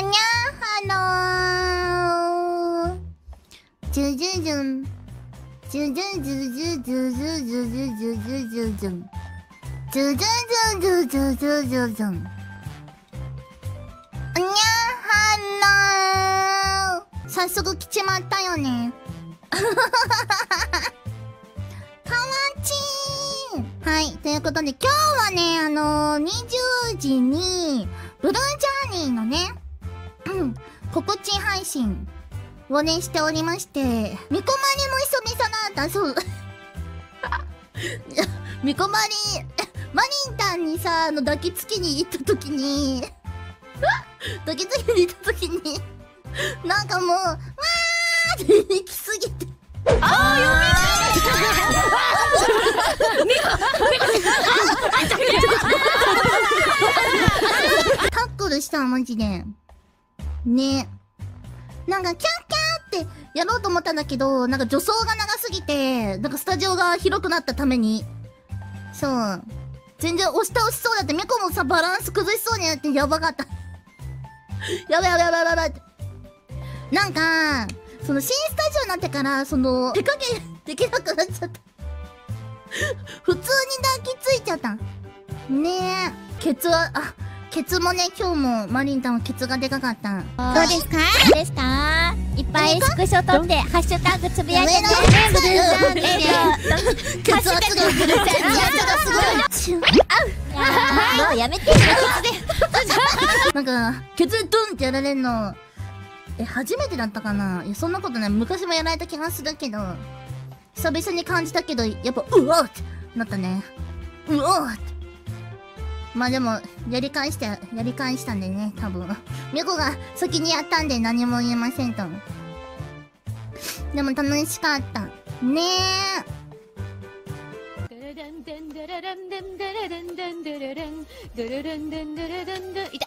にゃはのー。じゅじゅじゅん。じゅじゅじゅじゅじゅじゅじゅじゅじゅじゅじゅじゅ。じゅじゅじゅじゅじゅじゅじゅじゅん。あにゃはのー。早速来ちまったよね。かわちーはい。ということで今日はね、あのー、20時に、ブルージャ信をね、しておりまして、みこまりも久々なんだ、そう。みこまり、マリンタンにさ、あの、抱きつきに行った時に、抱きつきに行った時に、なんかもう、わーって行きすぎて。ああ、タックルしたマジで。ね。なんか、キャッキャーってやろうと思ったんだけど、なんか助走が長すぎて、なんかスタジオが広くなったために。そう。全然押し倒しそうだって、ミコもさ、バランス崩しそうになってやばかった。やばいやばいやばいやばいって。なんか、その新スタジオになってから、その、手加減できなくなっちゃった。普通に抱きついちゃった。ねえ。ケツは、あ、ケツもね、今日もマリンタンはケツがでかかった。どうですか？どうですかいっぱいスクショ撮って、ハッシュタグつぶやいてね。ブルーさんでケツ圧が、ケツ圧がすごい。あもうやめてよ、なんか、ケツドンってやられるの、え、初めてだったかな？いや、そんなことない。昔もやられた気がするけど、久々に感じたけど、やっぱ、うわっってなったね。うわって。まあでも、やり返して、やり返したんでね、多分。猫が先にやったんで何も言えませんと。でも楽しかった。ねえ。いた